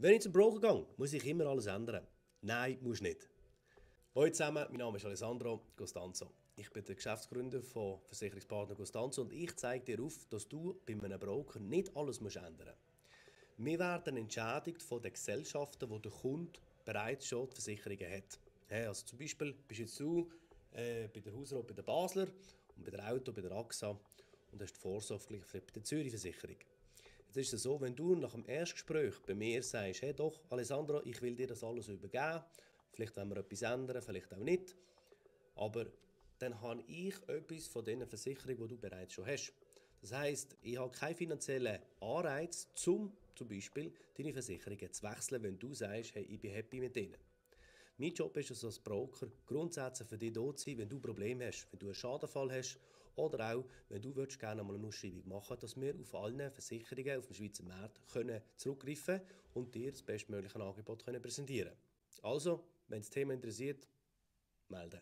Wenn ich zum Broker gehe, muss ich immer alles ändern. Nein, muss nicht. Hallo zusammen, mein Name ist Alessandro Costanzo. Ich bin der Geschäftsgründer von Versicherungspartner Costanzo und ich zeige dir auf, dass du bei einem Broker nicht alles musst ändern musst. Wir werden entschädigt von den Gesellschaften, wo der Kunde bereits schon die Versicherungen hat. Also zum Beispiel bist jetzt du äh, bei der Hausrat bei der Basler und bei der Auto bei der AXA und hast die Vorsorge bei der Zürich-Versicherung. Jetzt ist es so, wenn du nach dem Erstgespräch bei mir sagst, hey doch, Alessandro, ich will dir das alles übergeben, vielleicht wollen wir etwas ändern, vielleicht auch nicht, aber dann habe ich etwas von diesen Versicherungen, die du bereits schon hast. Das heißt, ich habe keinen finanziellen Anreiz, zum zum Beispiel deine Versicherungen zu wechseln, wenn du sagst, hey, ich bin happy mit denen. Mein Job ist es als Broker, grundsätzlich für dich da zu sein, wenn du Probleme hast, wenn du einen Schadenfall hast oder auch, wenn du willst, gerne mal eine Ausschreibung machen dass wir auf allen Versicherungen auf dem Schweizer Markt können zurückgreifen und dir das bestmögliche Angebot können präsentieren können. Also, wenn das Thema interessiert, melden.